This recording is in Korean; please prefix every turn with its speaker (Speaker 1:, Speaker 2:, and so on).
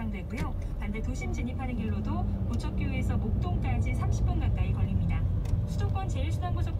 Speaker 1: 예상되고요. 반대 도심 진입하는 길로도 고척교에서 목동까지 30분 가까이 걸립니다. 수도권 제1순환고속도로